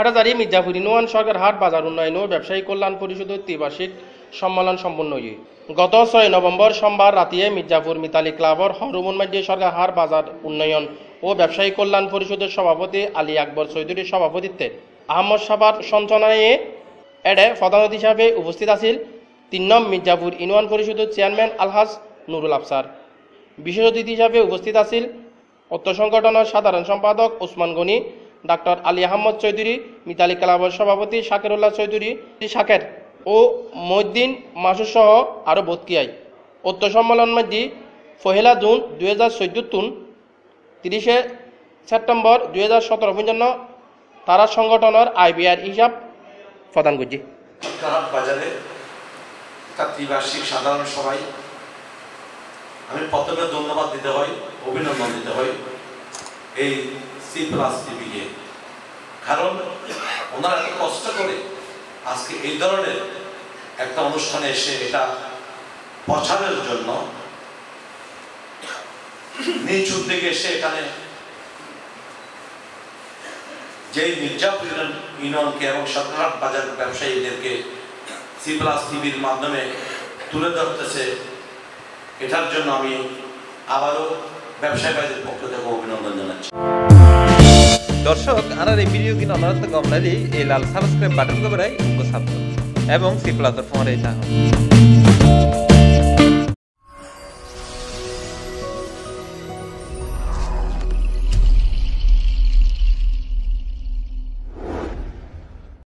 হাটাজারি মির্জাপুর ইনোয়ান সরকার হাট বাজার উন্নয়ন ও ব্যবসায়ী কল্যাণ পরিষদের ত্রিবার্ষিক সম্মেলন সম্পন্ন হয়ে গত ছয় নভেম্বর সোমবার রাতিয়ে মির্জাপুর মিতালি ক্লাবর হরমোন মাঝিয়ে সরকার হাট বাজার উন্নয়ন ও ব্যবসায়ী কল্যাণ পরিষদের সভাপতি আলী আকবর চৌধুরীর সভাপতিত্বে আহমদ সাবার সঞ্চালনায় এডে প্রধান অতিথি হিসাবে উপস্থিত আছিল তিন নম মির্জাপুর ইউনিয়ন পরিষদের চেয়ারম্যান আলহাজ নুরুল আফসার। বিশেষ অতিথি হিসাবে উপস্থিত আছিল অর্থ সংগঠনের সাধারণ সম্পাদক ওসমান গনি ডাক্তার আলী আহমদ চৌধুরী, মিতালি ক্লাবের সভাপতি শাকেরুল্লাহ চৌধুরী শাকের ও মহিদ্দিন মাসুর সহ আরও বতকিয়াই অর্থ সম্মেলন মধ্যে পহেলা জুন দুই হাজার চৈদ্দ তুন তিরিশে সেপ্টেম্বর দুই হাজার সতেরো পর্যন্ত তারা সংগঠনের আইবিআর হিসাব প্রদান করছি। বাজারে তার ত্রিবার্ষিক সাধারণ সভায় আমি প্রথমে ধন্যবাদ দিতে হয়, অভিনন্দন দিতে হয়। এই সি প্লাস টিভিকে কারণ ওনারা এত কষ্ট করে আজকে এই ধরনের একটা অনুষ্ঠানে এসে এটা প্রচারের জন্য নিজ উদ্যোগে এসে এখানে যেই মির্জাপুর ইউনিয়নকে এবং সরকারহাট বাজার ব্যবসায়ীদেরকে সি প্লাস টিভির মাধ্যমে তুলে ধরতেছে, এটার জন্য আমি আবারও ব্যবসায়ী ভাইদের পক্ষ থেকে অভিনন্দন জানাচ্ছি দর্শক, আনার এই ভিডিও কিনা কম লাগে এই লাল সাবস্ক্রাইব বাটন কবরাই উঙ্গ সাবস্ক্রাইব এবং সি প্লাস ফোন রে চাহ